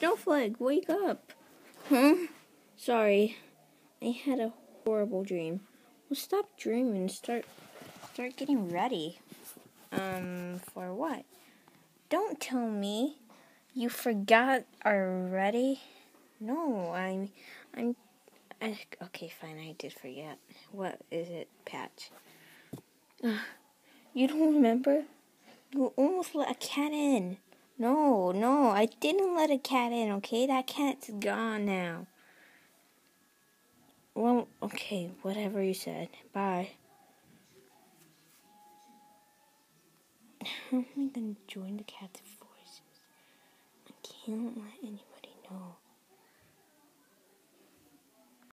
Snowflake, wake up. Huh? Sorry. I had a horrible dream. Well, stop dreaming. Start, start getting ready. Um, for what? Don't tell me. You forgot already? No, I'm, I'm. I, okay, fine. I did forget. What is it, Patch? Uh, you don't remember? You almost let a cat in. No, no, I didn't let a cat in, okay? That cat's gone now. Well, okay, whatever you said. Bye. How am I gonna join the cat's forces? I can't let anybody know.